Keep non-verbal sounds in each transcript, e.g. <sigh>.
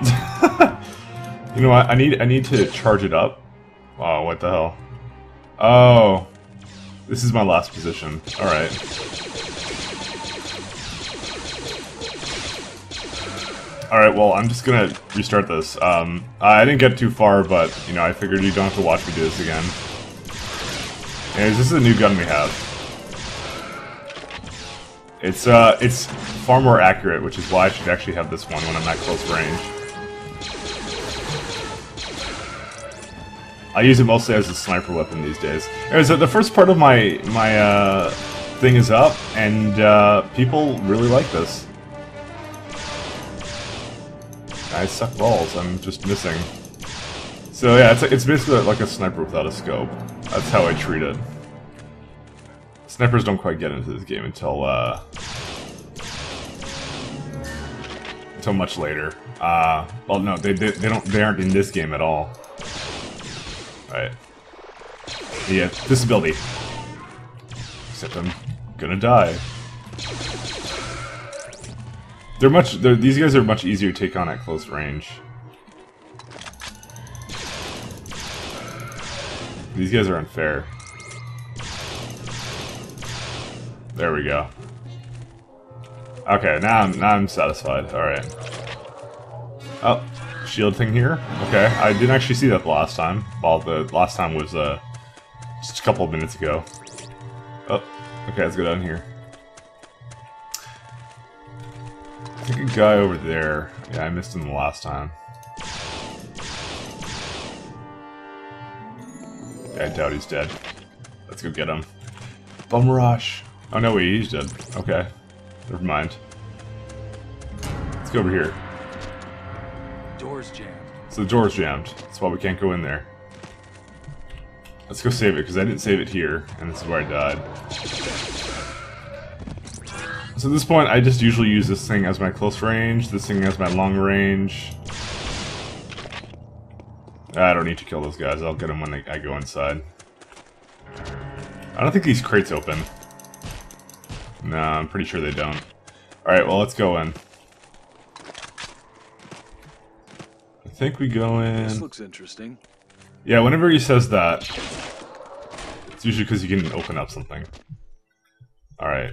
<laughs> you know what? I need I need to charge it up. Wow, what the hell? Oh, this is my last position. All right. All right. Well, I'm just gonna restart this. Um, I didn't get too far, but you know, I figured you don't have to watch me do this again. Anyways, this is a new gun we have. It's uh, it's far more accurate, which is why I should actually have this one when I'm at close range. I use it mostly as a sniper weapon these days. Anyways, so the first part of my my uh, thing is up, and uh, people really like this. I suck balls. I'm just missing. So yeah, it's it's basically like a sniper without a scope. That's how I treat it. Snipers don't quite get into this game until uh, until much later. Uh, well, no, they, they they don't they aren't in this game at all. Right. Yeah, disability. Except I'm gonna die. They're much. They're, these guys are much easier to take on at close range. These guys are unfair. There we go. Okay, now I'm now I'm satisfied. All right. Oh, shield thing here. Okay, I didn't actually see that the last time. Well, the last time was uh just a couple of minutes ago. Oh, okay, let's go down here. I think a guy over there. Yeah, I missed him the last time. Yeah, I doubt he's dead. Let's go get him. Bum rush. Oh no, wait, he's dead. Okay. Never mind. Let's go over here. Door's jammed. So the door's jammed. That's why we can't go in there. Let's go save it, because I didn't save it here, and this is where I died. So at this point, I just usually use this thing as my close range, this thing as my long range. Ah, I don't need to kill those guys, I'll get them when I go inside. I don't think these crates open. No, I'm pretty sure they don't. Alright, well, let's go in. Think we go in. This looks interesting. Yeah, whenever he says that, it's usually because you can open up something. Alright.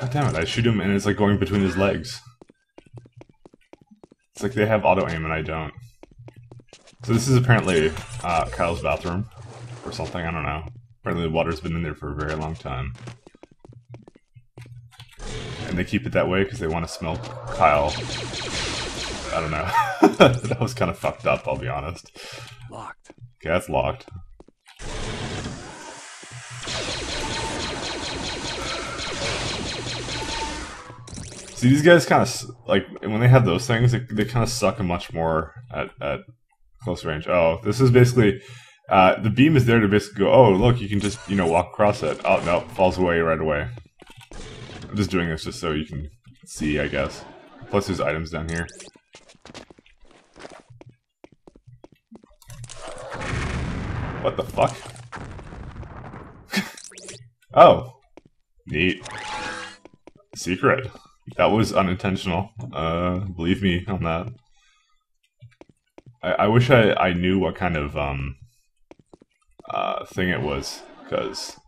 God damn it, I shoot him and it's like going between his legs. It's like they have auto aim and I don't. So this is apparently uh, Kyle's bathroom or something, I don't know. Apparently the water's been in there for a very long time. They keep it that way because they want to smell Kyle. I don't know. <laughs> that was kind of fucked up, I'll be honest. Locked. Okay, that's locked. See, these guys kind of like when they have those things, they, they kind of suck much more at, at close range. Oh, this is basically uh, the beam is there to basically go. Oh, look, you can just you know walk across it. Oh no, falls away right away. I'm just doing this just so you can see, I guess. Plus, there's items down here. What the fuck? <laughs> oh. Neat. Secret. That was unintentional. Uh, believe me on that. I, I wish I, I knew what kind of, um, uh, thing it was, because...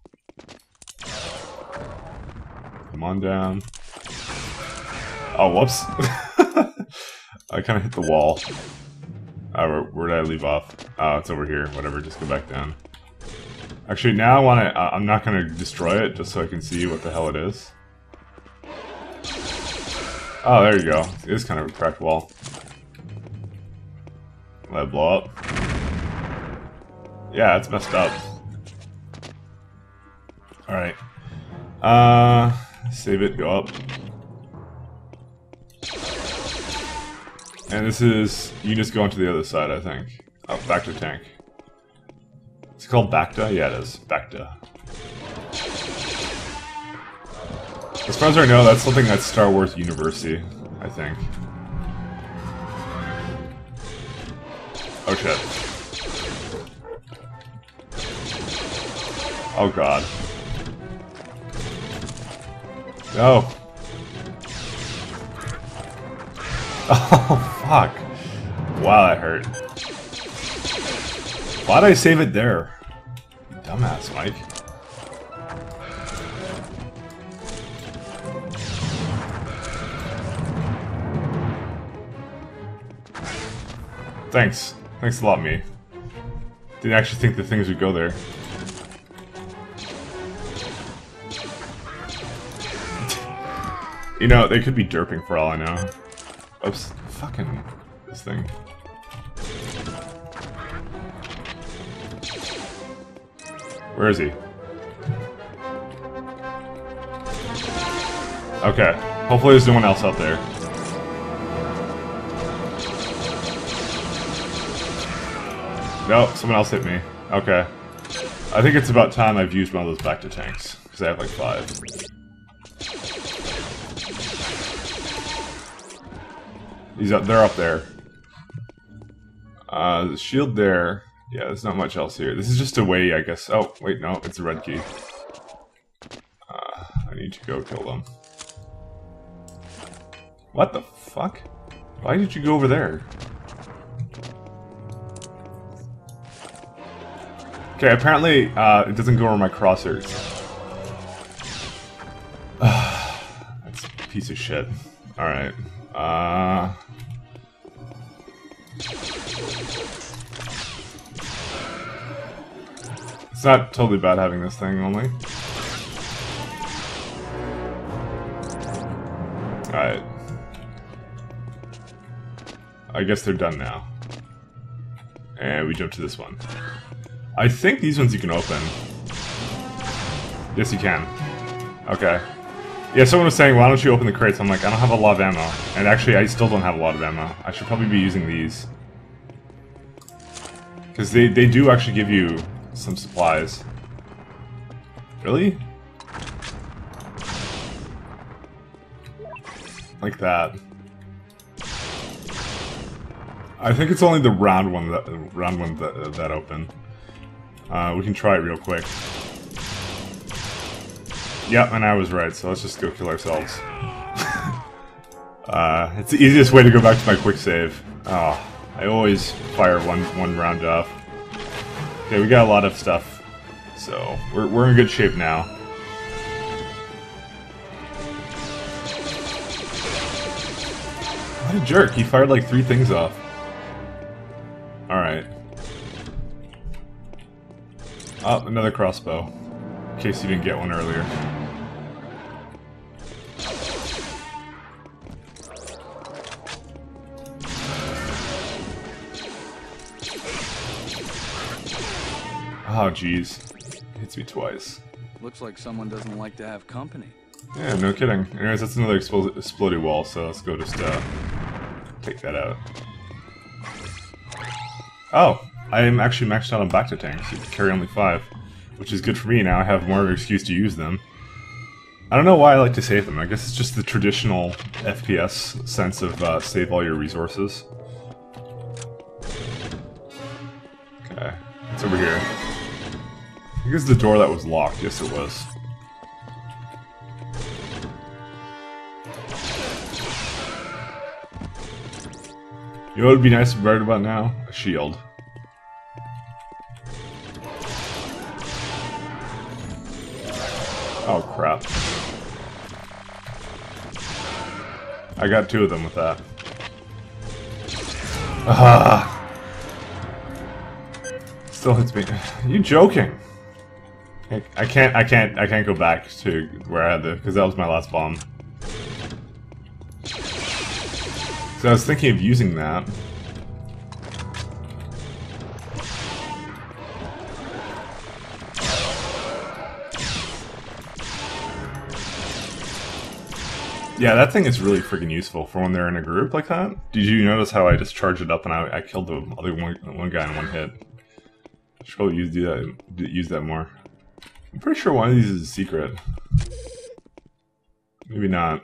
Come on down. Oh, whoops. <laughs> I kind of hit the wall. Uh, where, where did I leave off? Oh, it's over here. Whatever, just go back down. Actually, now I want to... Uh, I'm not going to destroy it, just so I can see what the hell it is. Oh, there you go. It is kind of a cracked wall. Let it blow up. Yeah, it's messed up. Alright. Uh, save it, go up. And this is, you just go onto the other side, I think. Oh, bacta tank. It's called Bacta? Yeah, it is. Bacta. As far as I know, that's something that's Star Wars University, I think. Oh shit. Oh god. Oh. <laughs> Oh, fuck. Wow, that hurt. Why'd I save it there? Dumbass, Mike. Thanks. Thanks a lot, me. Didn't actually think the things would go there. You know, they could be derping for all I know. Oops. Fucking... this thing. Where is he? Okay. Hopefully there's no one else out there. No, someone else hit me. Okay. I think it's about time I've used one of those bacta tanks. Because I have like five. He's up, they're up there. Uh, the shield there. Yeah, there's not much else here. This is just a way, I guess. Oh, wait, no, it's a red key. Uh, I need to go kill them. What the fuck? Why did you go over there? Okay, apparently uh, it doesn't go over my crosshairs. <sighs> That's a piece of shit. Alright. Uh... It's not totally bad having this thing only. Alright. I guess they're done now. And we jump to this one. I think these ones you can open. Yes, you can. Okay. Yeah, someone was saying, why don't you open the crates? I'm like, I don't have a lot of ammo. And actually, I still don't have a lot of ammo. I should probably be using these. Because they, they do actually give you some supplies. Really? Like that. I think it's only the round one that round one that that open. Uh, we can try it real quick. Yep, and I was right, so let's just go kill ourselves. <laughs> uh, it's the easiest way to go back to my quick save. Oh, I always fire one one round off. Okay, we got a lot of stuff, so we're, we're in good shape now. What a jerk, he fired like three things off. Alright. Oh, another crossbow. In case you didn't get one earlier. Oh, jeez. Hits me twice. Looks like someone doesn't like to have company. Yeah, no kidding. Anyways, that's another expl exploded wall, so let's go just, uh, take that out. Oh, I am actually maxed out on bacta tanks. You can carry only five, which is good for me now. I have more of an excuse to use them. I don't know why I like to save them. I guess it's just the traditional FPS sense of uh, save all your resources. Okay, it's over here. It's the door that was locked. Yes, it was. You know what would be nice right about now? A shield. Oh crap. I got two of them with that. Ah. Still hits me. Are you joking? I, can't I can't I can't go back to where I had the because that was my last bomb. So I was thinking of using that. Yeah, that thing is really freaking useful for when they're in a group like that. Did you notice how I just charged it up and I, I killed the other one, one guy in one hit? Should probably use, do that, use that more. I'm pretty sure one of these is a secret. Maybe not.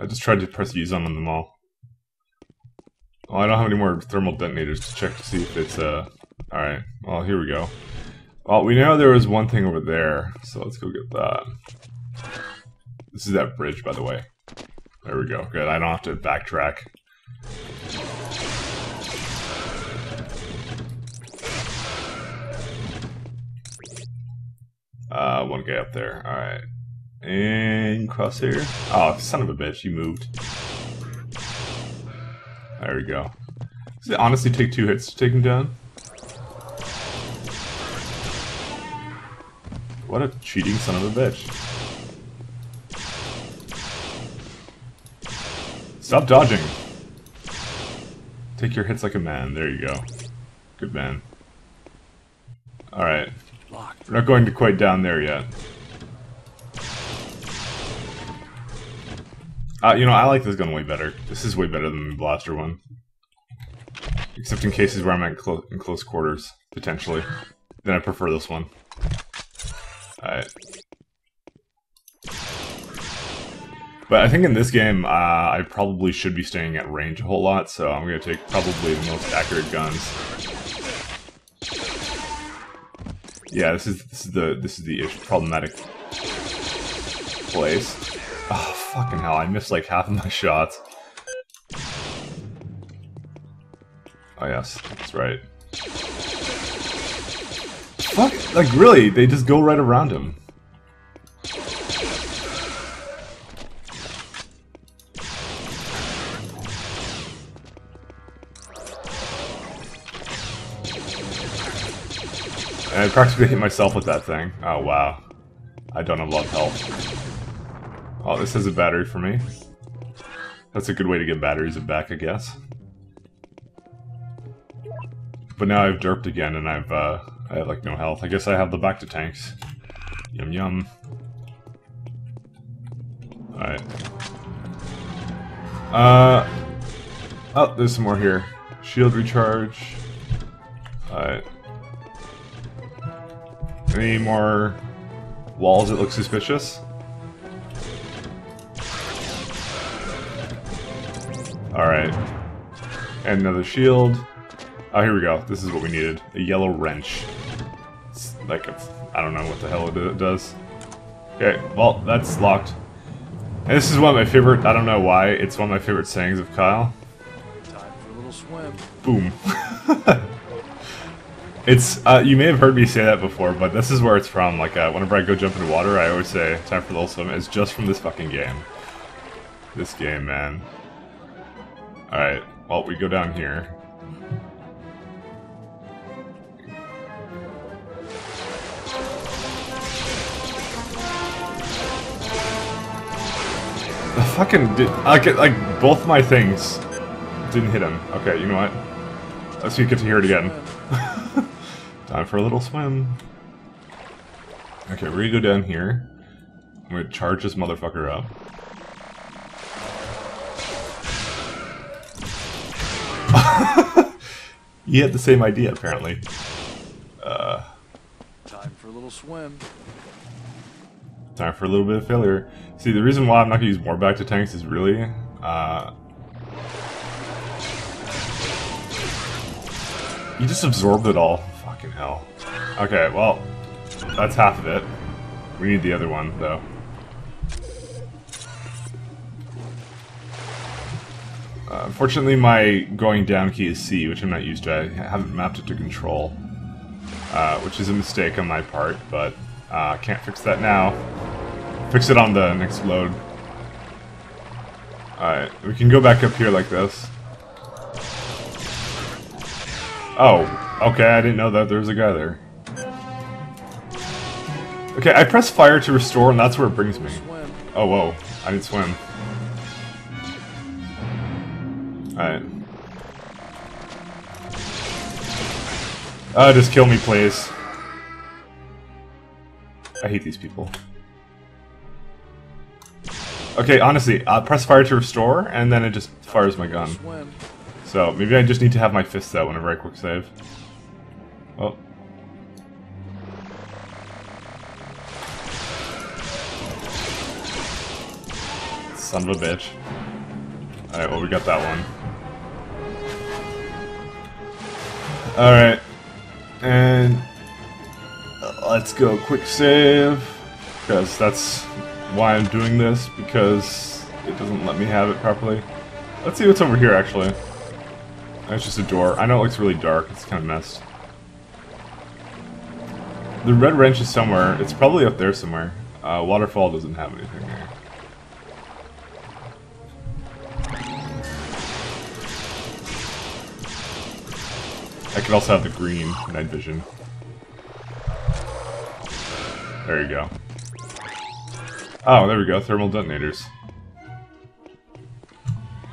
I just tried to press use on them all. Well, I don't have any more thermal detonators to check to see if it's, uh... Alright, well, here we go. Well, we know there was one thing over there, so let's go get that. This is that bridge, by the way. There we go. Good. I don't have to backtrack. One guy up there. Alright. And crosshair. Oh, son of a bitch, you moved. There we go. Does it honestly take two hits to take him down? What a cheating son of a bitch. Stop dodging. Take your hits like a man. There you go. Good man. Alright. We're not going to quite down there yet. Uh, you know, I like this gun way better. This is way better than the blaster one. Except in cases where I'm at clo in close quarters, potentially. Then I prefer this one. Alright. But I think in this game, uh, I probably should be staying at range a whole lot, so I'm going to take probably the most accurate guns. Yeah, this is this is the this is the issue, problematic place. Oh fucking hell! I missed like half of my <laughs> shots. Oh yes, that's right. Fuck! Like really, they just go right around him. And I practically hit myself with that thing. Oh, wow. I don't have a lot of health. Oh, this has a battery for me. That's a good way to get batteries back, I guess. But now I've derped again and I've, uh, I have, like, no health. I guess I have the bacta tanks. Yum yum. Alright. Uh... Oh, there's some more here. Shield recharge. Alright. Any more walls that look suspicious? Alright. And another shield. Oh, here we go. This is what we needed. A yellow wrench. It's like, a, I don't know what the hell it does. Okay, well, that's locked. And this is one of my favorite, I don't know why, it's one of my favorite sayings of Kyle. Time for a little swim. Boom. <laughs> It's uh, you may have heard me say that before, but this is where it's from. Like uh, whenever I go jump into water, I always say "time for a little swim." It's just from this fucking game. This game, man. All right. Well, we go down here. The fucking did like like both my things didn't hit him. Okay, you know what? Let's see, get to hear it again. Time for a little swim. Okay, we're gonna go down here. I'm gonna charge this motherfucker up. <laughs> he had the same idea, apparently. Uh, Time for a little swim. time for a little bit of failure. See, the reason why I'm not gonna use more bacta tanks is really, uh... You just absorbed it all. Fucking hell. Okay, well, that's half of it. We need the other one, though. Uh, unfortunately, my going down key is C, which I'm not used to. I haven't mapped it to control, uh, which is a mistake on my part, but uh, can't fix that now. Fix it on the next load. Alright, we can go back up here like this. Oh, okay, I didn't know that there was a guy there. Okay, I press fire to restore, and that's where it brings me. Oh, whoa. I didn't swim. Alright. Uh, just kill me, please. I hate these people. Okay, honestly, uh, press fire to restore, and then it just fires my gun. So, maybe I just need to have my fists out whenever I quick save. Oh. Son of a bitch. Alright, well, we got that one. Alright. And... let's go quick save. Because that's why I'm doing this, because it doesn't let me have it properly. Let's see what's over here, actually. That's just a door. I know it looks really dark. It's kind of messed. The red wrench is somewhere. It's probably up there somewhere. Uh, waterfall doesn't have anything there. I could also have the green night vision. There you go. Oh, there we go. Thermal detonators.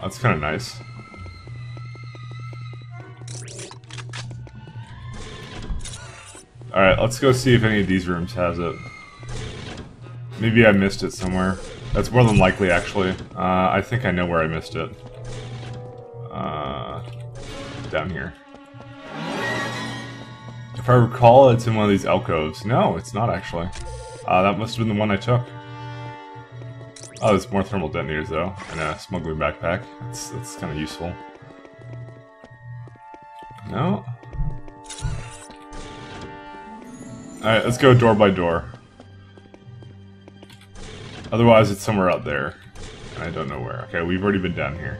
That's kind of nice. Alright, let's go see if any of these rooms has it. Maybe I missed it somewhere. That's more than likely, actually. Uh, I think I know where I missed it. Uh, down here. If I recall, it's in one of these alcoves. No, it's not, actually. Uh, that must have been the one I took. Oh, there's more thermal detonators, though, and a smuggling backpack. That's, that's kind of useful. No? Alright, let's go door by door. Otherwise, it's somewhere out there. I don't know where. Okay, we've already been down here.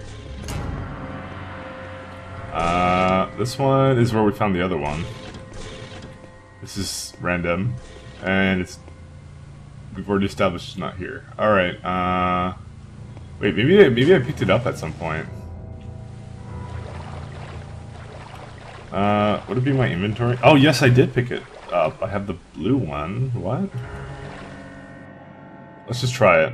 Uh, this one is where we found the other one. This is random. And it's... We've already established it's not here. Alright, uh... Wait, maybe I, maybe I picked it up at some point. Uh, would it be my inventory? Oh, yes, I did pick it up. I have the blue one. What? Let's just try it.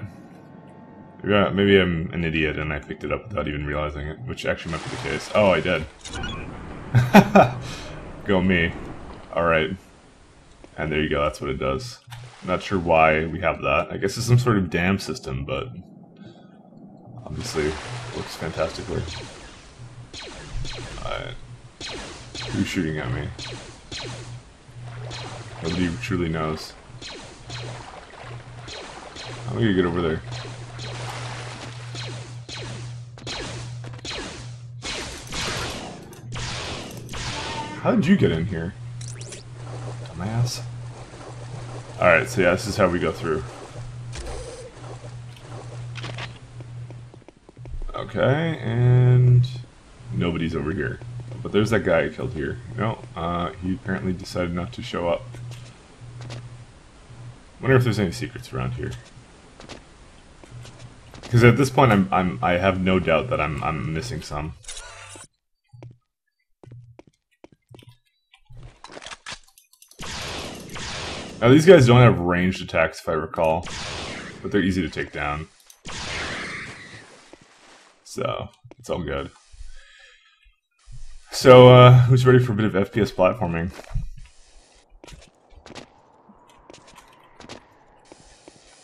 Maybe, I, maybe I'm an idiot and I picked it up without even realizing it, which actually might be the case. Oh, I did. <laughs> Go me. Alright. And there you go, that's what it does. Not sure why we have that. I guess it's some sort of dam system, but obviously works fantastically. Alright. Who's shooting at me? Nobody truly knows. I'm gonna get over there. How did you get in here? Dumbass. Alright, so yeah, this is how we go through. Okay, and nobody's over here. But there's that guy I killed here. No, uh, he apparently decided not to show up. Wonder if there's any secrets around here. Because at this point, I'm, I'm, I have no doubt that I'm, I'm missing some. Now these guys don't have ranged attacks, if I recall, but they're easy to take down. So it's all good. So, uh, who's ready for a bit of FPS platforming?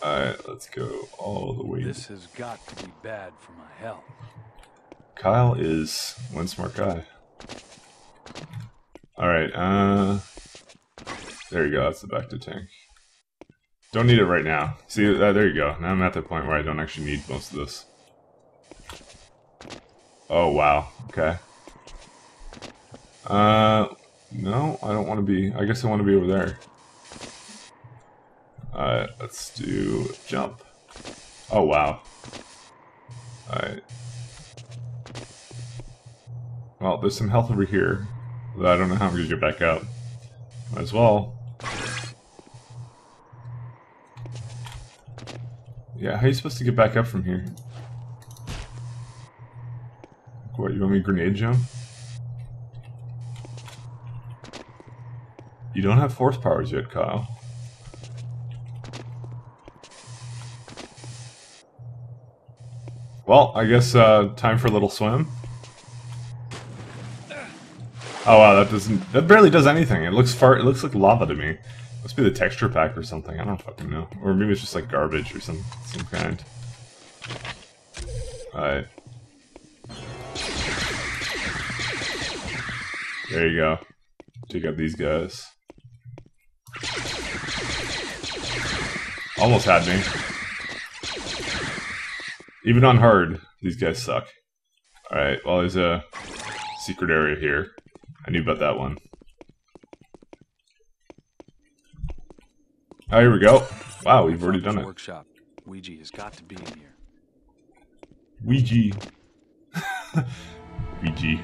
Alright, let's go all the way. This has got to be bad for my health. Kyle is one smart guy. Alright, uh... There you go, that's the bacta tank. Don't need it right now. See, uh, there you go. Now I'm at the point where I don't actually need most of this. Oh, wow. Okay. Uh, no, I don't want to be... I guess I want to be over there. Alright, let's do jump. Oh, wow. Alright. Well, there's some health over here. But I don't know how I'm going to get back up. Might as well. Yeah, how are you supposed to get back up from here? What, you want me grenade jump? You don't have force powers yet, Kyle. Well, I guess uh, time for a little swim. Oh wow, that doesn't that barely does anything. It looks far it looks like lava to me. Must be the texture pack or something. I don't fucking know. Or maybe it's just like garbage or some some kind. Alright. There you go. Take out these guys. Almost had me. Even on hard, these guys suck. Alright, well there's a secret area here. I knew about that one. Oh, here we go. Wow, we've already done it. Workshop. WeeGee has got to be in here. WeeGee. <laughs> WeeGee.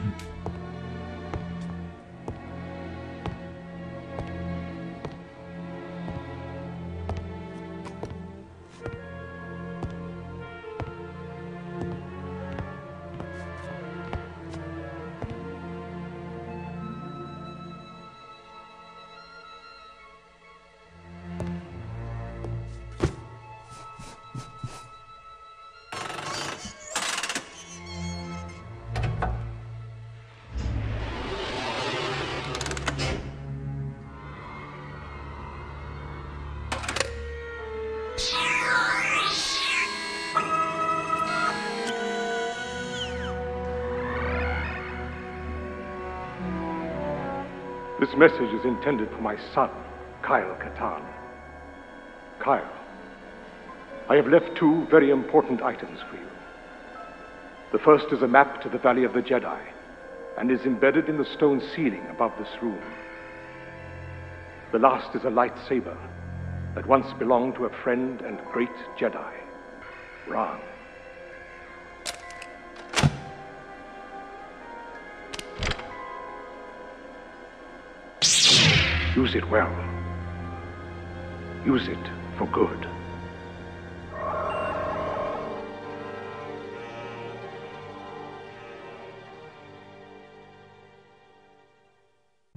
This message is intended for my son, Kyle Katarn. Kyle, I have left two very important items for you. The first is a map to the Valley of the Jedi and is embedded in the stone ceiling above this room. The last is a lightsaber that once belonged to a friend and great Jedi, Rahn. Use it well. Use it for good.